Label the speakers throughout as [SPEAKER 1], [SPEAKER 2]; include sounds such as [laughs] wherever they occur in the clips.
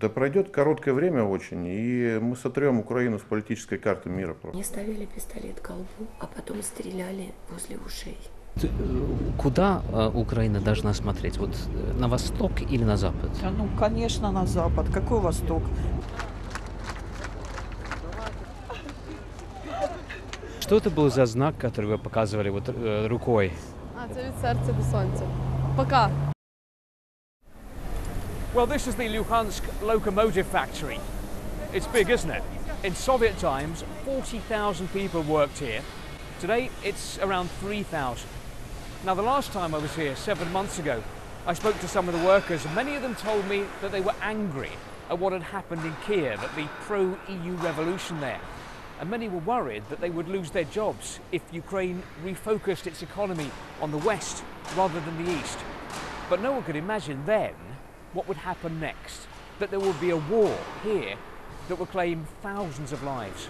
[SPEAKER 1] Да пройдет короткое время очень, и мы сотрем Украину с политической карты мира просто.
[SPEAKER 2] Мне ставили пистолет к колбу, а потом стреляли возле ушей.
[SPEAKER 3] Э, Куда э, Украина должна смотреть? Вот э, на восток или на запад?
[SPEAKER 4] Да ну, конечно, на запад. Какой восток?
[SPEAKER 3] Что это был за знак, который вы показывали вот рукой?
[SPEAKER 5] А, це від серця до сонця. Пока.
[SPEAKER 6] Well, this is the Luhansk locomotive factory. It's big, isn't it? In Soviet times, 40,000 people worked here. Today, it's around 3,000. Now, the last time I was here, seven months ago, I spoke to some of the workers, and many of them told me that they were angry at what had happened in Kiev, at the pro EU revolution there. And many were worried that they would lose their jobs if Ukraine refocused its economy on the west rather than the east. But no one could imagine then what would happen next. That there would be a war here that would claim thousands of lives.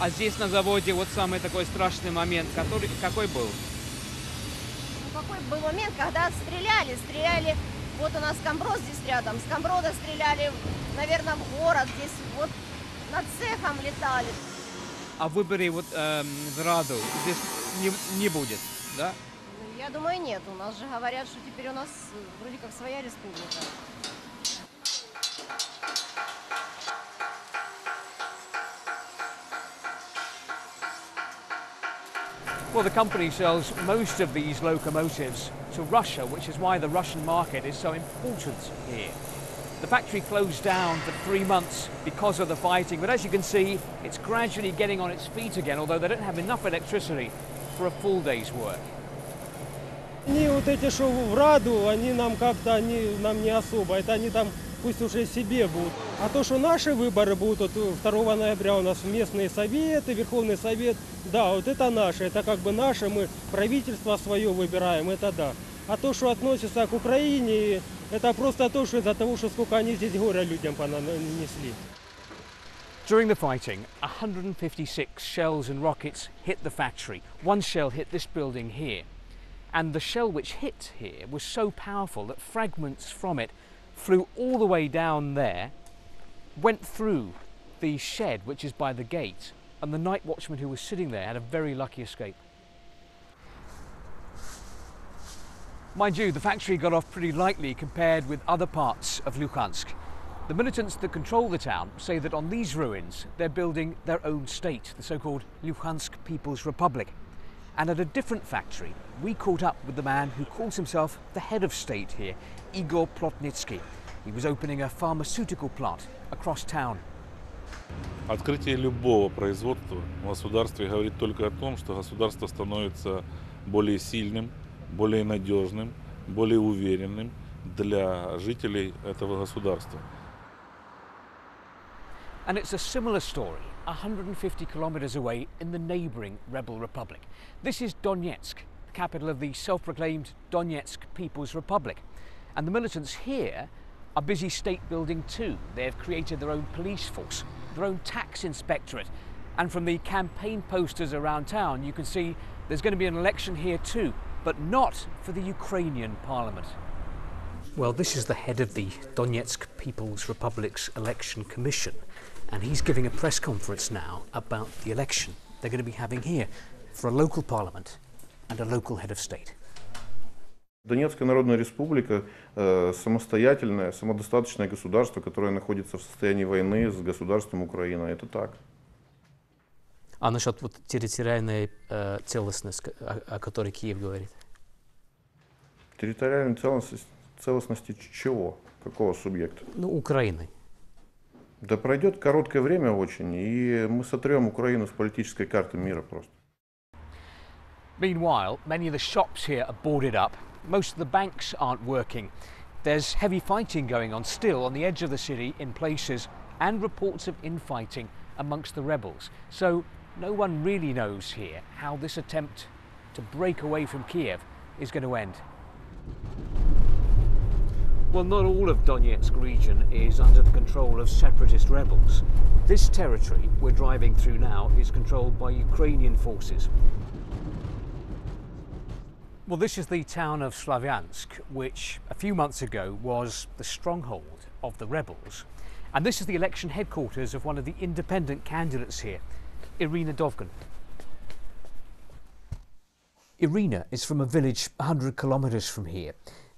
[SPEAKER 3] А здесь на заводе вот самый такой страшный момент, который какой был?
[SPEAKER 7] Ну, какой был момент, когда стреляли, стреляли, вот у нас Камброд здесь рядом, с Камброда стреляли, наверное, в город, здесь вот над цехом летали.
[SPEAKER 3] А выборы вот эм, в Раду здесь не, не будет, да?
[SPEAKER 7] Ну, Я думаю, нет, у нас же говорят, что теперь у нас э, вроде как своя республика.
[SPEAKER 6] Well, the company sells most of these locomotives to Russia, which is why the Russian market is so important here. The factory closed down for three months because of the fighting, but as you can see, it's gradually getting on its feet again, although they don't have enough electricity for a full day's work.
[SPEAKER 8] Они вот эти, что в Раду, они нам как-то, они нам не особо. Это они там пусть уже себе будут. А то, что наши выборы будут вот 2 ноября у нас местные советы, Верховный Совет, да, вот это наше, это как бы наше, мы правительство свое выбираем, это да. А то, что относится к Украине, это просто то, что из-за того, что сколько они здесь горя людям понанесли.
[SPEAKER 6] During the fighting, 156 shells and rockets hit the factory. One shell hit this building here. And the shell which hit here was so powerful that fragments from it flew all the way down there, went through the shed which is by the gate, and the night watchman who was sitting there had a very lucky escape. Mind you, the factory got off pretty lightly compared with other parts of Luhansk. The militants that control the town say that on these ruins they're building their own state, the so called Luhansk People's Republic. And at a different factory, we caught up with the man who calls himself the head of state here, Igor Plotnitsky. He was opening a pharmaceutical plant across town.
[SPEAKER 9] Открытие любого производства в государстве говорит только о том, что государство становится более сильным, более надежным, более уверенным для жителей этого государства.
[SPEAKER 6] And it's a similar story 150 kilometres away in the neighbouring rebel republic. This is Donetsk, the capital of the self proclaimed Donetsk People's Republic. And the militants here are busy state building too. They've created their own police force, their own tax inspectorate. And from the campaign posters around town, you can see there's going to be an election here too, but not for the Ukrainian parliament. Well, this is the head of the Donetsk People's Republic's election commission, and he's giving a press conference now about the election they're going to be having here for a local parliament and a local head of state.
[SPEAKER 1] Донецкая Народная Республика э, самостоятельное, самодостаточное государство, которое находится в состоянии войны с государством Украина. Это так.
[SPEAKER 3] А насчет вот территориальной э, целостности, о, о которой Киев говорит?
[SPEAKER 1] Территориальной целостности, целостности чего? Какого субъекта?
[SPEAKER 3] Ну, Украины.
[SPEAKER 1] Да пройдет короткое время очень, и мы сотрем Украину с политической карты мира просто.
[SPEAKER 6] Meanwhile, many of the shops here are boarded up. Most of the banks aren't working. There's heavy fighting going on still on the edge of the city in places, and reports of infighting amongst the rebels. So no one really knows here how this attempt to break away from Kiev is going to end. Well, not all of Donetsk region is under the control of separatist rebels. This territory we're driving through now is controlled by Ukrainian forces. Well, this is the town of Slavyansk, which a few months ago was the stronghold of the rebels. And this is the election headquarters of one of the independent candidates here, Irina Dovgan. Irina is from a village 100 kilometres from here.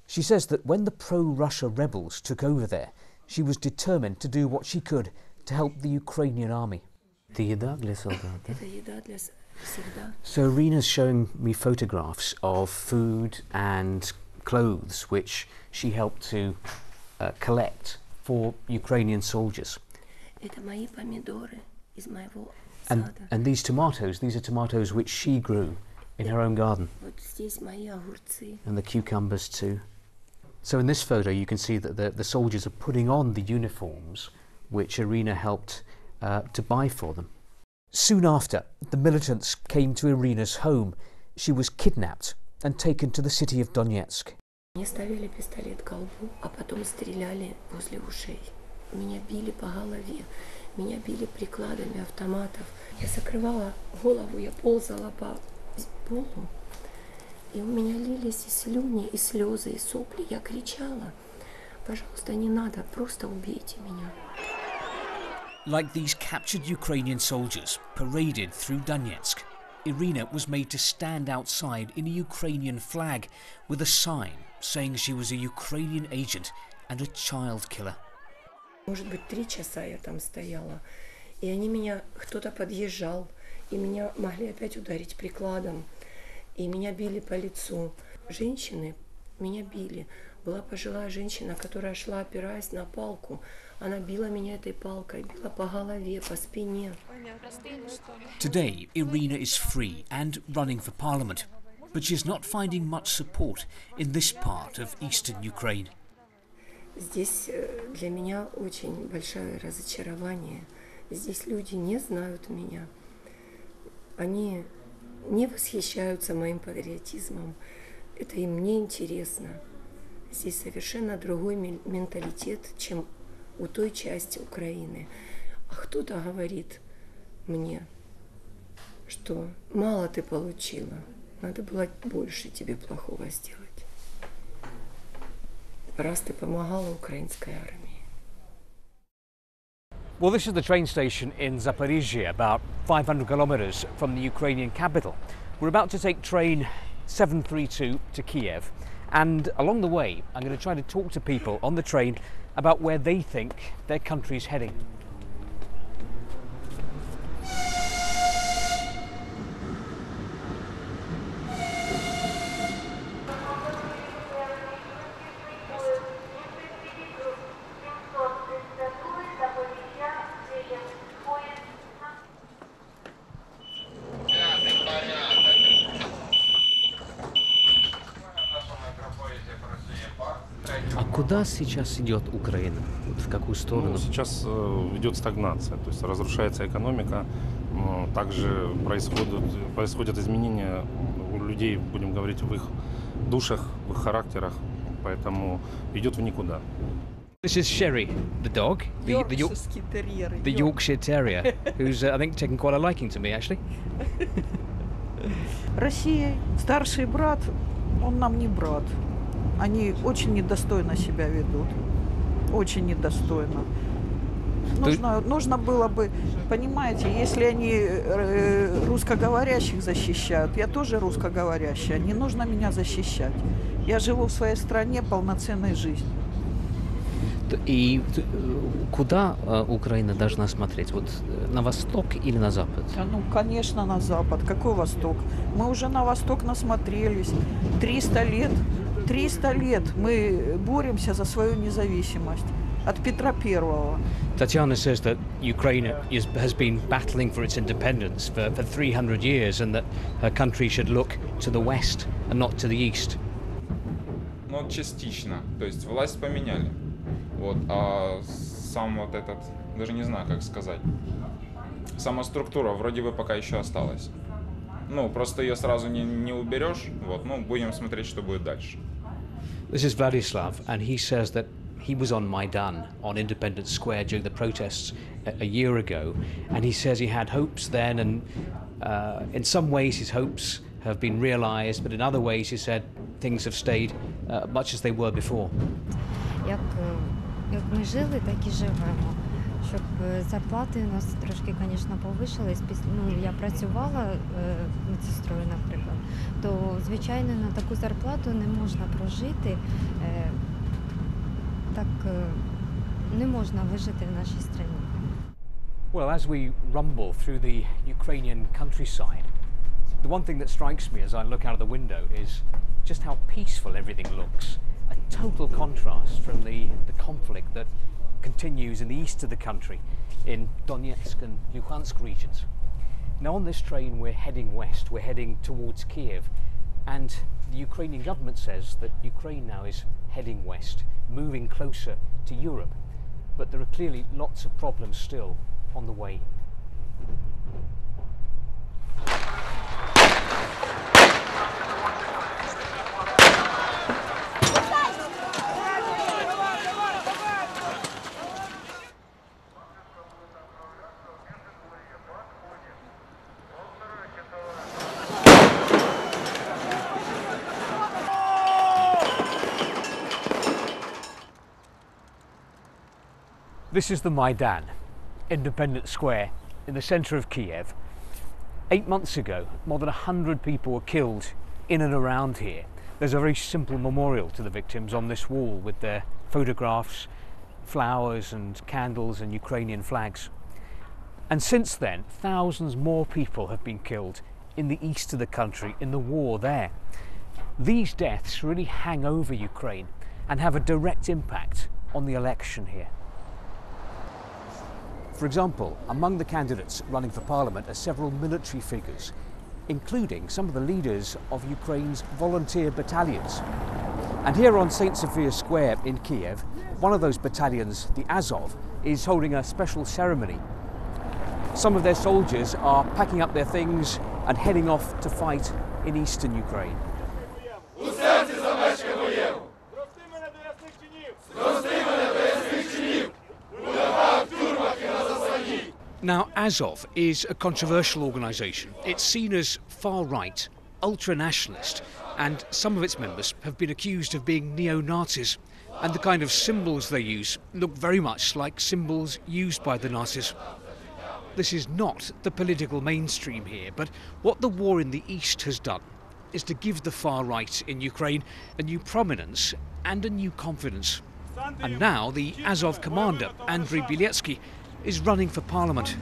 [SPEAKER 6] She says that when the pro Russia rebels took over there, she was determined to do what she could to help the Ukrainian army.
[SPEAKER 3] So Irina's showing me photographs of food and clothes which she helped to uh, collect for Ukrainian soldiers. And, and these tomatoes, these are tomatoes which she grew in her own garden. And the cucumbers too. So in this photo, you can see that the, the soldiers are putting on the uniforms which Irina helped uh, to buy for them. Soon after, the militants came to Irina's home. She was kidnapped and taken to the city of Donetsk.
[SPEAKER 2] Мне ставили пистолет к колбу, а потом стреляли возле ушей. Меня били по голове, меня били прикладами автоматов. Я закрывала голову, я ползала по полу, и у меня лились и слюни, и слезы, и сопли. Я кричала, пожалуйста, не надо, просто убейте меня.
[SPEAKER 6] Like these captured Ukrainian soldiers paraded through Donetsk, Irina was made to stand outside in a Ukrainian flag with a sign saying she was a Ukrainian agent and a child killer.
[SPEAKER 2] Может быть, три часа я там стояла, и они меня, кто-то подъезжал, и меня могли опять ударить прикладом, и меня били по лицу. Женщины меня били. Была пожилая женщина, которая шла, опираясь на палку. Она била меня этой палкой, била по голове, по спине.
[SPEAKER 6] Today, Irina is free and running for parliament, but she's not finding much support in this part of eastern Ukraine.
[SPEAKER 2] Здесь э, для меня очень большое разочарование. Здесь люди не знают меня. Они не восхищаются моим патриотизмом. Это им не интересно. Здесь совершенно другой мен- менталитет, чем у той части Украины. А кто-то говорит мне, что мало ты получила, надо было больше тебе плохого сделать раз ты помогала украинской армии.
[SPEAKER 6] Well, this is the train station in Zaporizhia, about 500 kilometres from the Ukrainian capital. We're about to take train 732 to Kiev, and along the way, I'm going to try to talk to people on the train about where they think their country's heading.
[SPEAKER 3] Куда сейчас идет Украина? Вот в какую сторону?
[SPEAKER 10] Ну, сейчас э, идет стагнация, то есть разрушается экономика, м, также происходят, происходят изменения у людей, будем говорить, в их душах, в их характерах, поэтому идет в никуда.
[SPEAKER 6] This is Sherry, the dog, the, the, York-
[SPEAKER 4] Йоркширский терьер.
[SPEAKER 6] the. Yorkshire Terrier, [laughs] who's, uh, I think, taken quite a liking to me, actually.
[SPEAKER 4] Россия, старший брат, он нам не брат. Они очень недостойно себя ведут. Очень недостойно. Нужно, нужно было бы, понимаете, если они э, русскоговорящих защищают, я тоже русскоговорящая, не нужно меня защищать. Я живу в своей стране полноценной жизнью.
[SPEAKER 3] И э, куда э, Украина должна смотреть? Вот э, на восток или на запад?
[SPEAKER 4] Да ну, конечно, на запад. Какой восток? Мы уже на восток насмотрелись. 300 лет, 300 лет мы боремся за свою независимость. От Петра Первого.
[SPEAKER 6] Tatiana says that Ukraine is, has been battling for its independence for, for 300 years and that her country should look to the west and not to the east.
[SPEAKER 11] Ну, частично. То есть власть поменяли. Вот, а сам вот этот, даже не знаю, как сказать. Сама структура вроде бы пока еще осталась. Ну, просто ее сразу не, не уберешь. Вот, ну, будем смотреть, что будет дальше.
[SPEAKER 6] This is Vladislav, and he says that he was on Maidan on Independence Square during the protests a, a year ago, and he says he had hopes then, and uh, in some ways his hopes have been realised, but in other ways, he said, things have stayed uh, much as they were before.
[SPEAKER 12] Як, е, як ми жили, так і живемо. Щоб е, зарплати у нас трошки, звісно, повишились. Ну, я працювала е, медсестрою, наприклад, то звичайно на таку зарплату не можна прожити. Е, Так е, не можна вижити в нашій країні.
[SPEAKER 6] Well, as we rumble through the Ukrainian countryside, the one thing that strikes me as I look out of the window is just how peaceful everything looks. A total contrast from the, the conflict that continues in the east of the country in Donetsk and Luhansk regions. Now, on this train, we're heading west, we're heading towards Kiev, and the Ukrainian government says that Ukraine now is heading west, moving closer to Europe. But there are clearly lots of problems still on the way. This is the Maidan, Independence Square, in the centre of Kiev. Eight months ago, more than 100 people were killed in and around here. There's a very simple memorial to the victims on this wall with their photographs, flowers, and candles and Ukrainian flags. And since then, thousands more people have been killed in the east of the country in the war there. These deaths really hang over Ukraine and have a direct impact on the election here. For example, among the candidates running for parliament are several military figures, including some of the leaders of Ukraine's volunteer battalions. And here on St. Sophia Square in Kiev, one of those battalions, the Azov, is holding a special ceremony. Some of their soldiers are packing up their things and heading off to fight in eastern Ukraine. Now, Azov is a controversial organisation. It's seen as far right, ultra nationalist, and some of its members have been accused of being neo Nazis. And the kind of symbols they use look very much like symbols used by the Nazis. This is not the political mainstream here, but what the war in the East has done is to give the far right in Ukraine a new prominence and a new confidence. And now the Azov commander, Andriy Bieletsky, is running for parliament.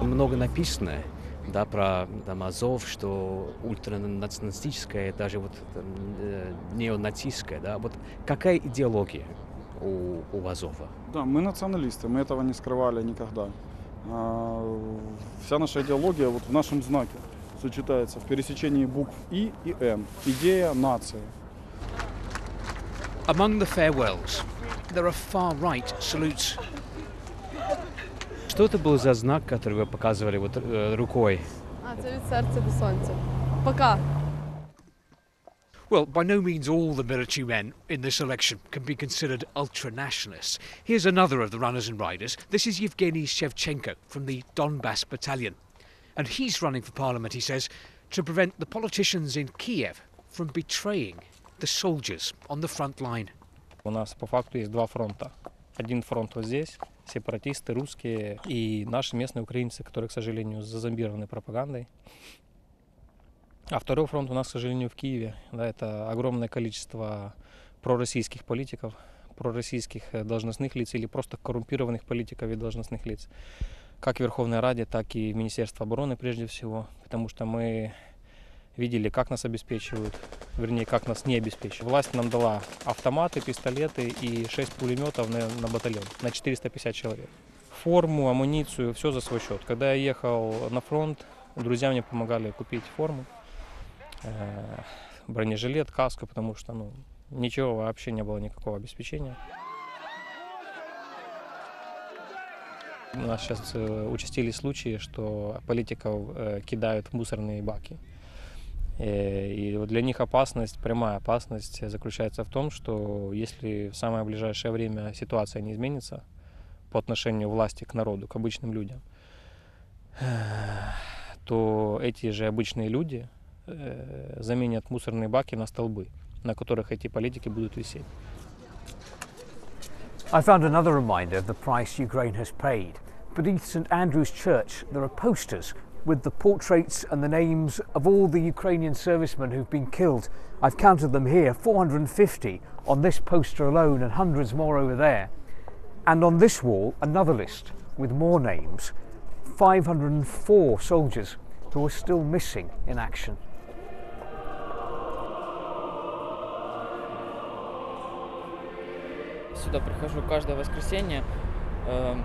[SPEAKER 13] Много написано да, про там, Азов, что ультранационалистическое, даже вот там, э, неонацистское. Да? Вот какая идеология у, у Азова?
[SPEAKER 14] Да, мы националисты, мы этого не скрывали никогда. А, Вся наша идеология вот в нашем знаке сочетается в пересечении букв И и Н. Идея нации.
[SPEAKER 6] Among the farewells, there are far right salutes.
[SPEAKER 13] Что это был за знак, который вы показывали вот э, рукой?
[SPEAKER 5] А, це від серця до сонця. Пока.
[SPEAKER 6] Well, by no means all the military men in this election can be considered ultra nationalists. Here's another of the runners and riders. This is Yevgeny Shevchenko from the Donbass Battalion. And he's running for parliament, he says, to prevent the politicians in Kiev from betraying the soldiers on the front line.
[SPEAKER 10] У нас по факту есть два фронта. Один фронт вот здесь, сепаратисты, русские и наши местные украинцы, которые, к сожалению, зазомбированы пропагандой. А второй фронт у нас, к сожалению, в Киеве. Да, это огромное количество пророссийских политиков, пророссийских э, должностных лиц или просто коррумпированных политиков и должностных лиц. Как в Верховной Раде, так и в Министерстве обороны прежде всего. Потому что мы видели, как нас обеспечивают, вернее, как нас не обеспечивают. Власть нам дала автоматы, пистолеты и 6 пулеметов на, на батальон, на 450 человек. Форму, амуницию, все за свой счет. Когда я ехал на фронт, друзья мне помогали купить форму, э, бронежилет, каску, потому что ну, ничего вообще не было, никакого обеспечения. У нас сейчас э, участились случаи, что политиков э, кидают в мусорные баки. Э, И вот для них опасность, прямая опасность заключается в том, что если в самое ближайшее время ситуация не изменится по отношению власти к народу, к обычным людям, то эти же обычные люди
[SPEAKER 15] э, заменят мусорные баки на столбы, на которых эти политики будут висеть.
[SPEAKER 6] I found another reminder of the price Ukraine has paid. Beneath St Andrew's Church, there are posters with the portraits and the names of all the Ukrainian servicemen who've been killed. I've counted them here 450 on this poster alone, and hundreds more over there. And on this wall, another list with more names 504 soldiers who are still missing in action.
[SPEAKER 16] Сюда прихожу каждое воскресенье. Э,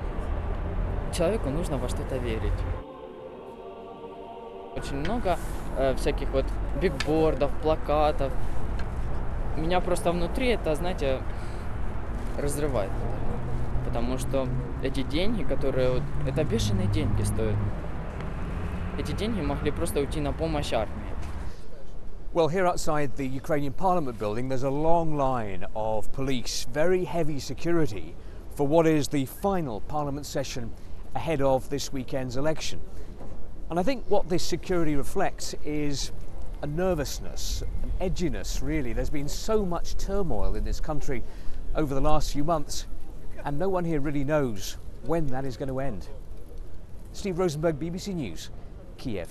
[SPEAKER 16] человеку нужно во что-то верить. Очень много э, всяких вот бигбордов, плакатов. Меня просто внутри это, знаете, разрывает. Потому что эти деньги, которые... вот, Это бешеные деньги стоят. Эти деньги могли просто уйти на помощь армии.
[SPEAKER 6] Well, here outside the Ukrainian Parliament building, there's a long line of police, very heavy security, for what is the final Parliament session ahead of this weekend's election. And I think what this security reflects is a nervousness, an edginess, really. There's been so much turmoil in this country over the last few months, and no one here really knows when that is going to end. Steve Rosenberg, BBC News, Kiev.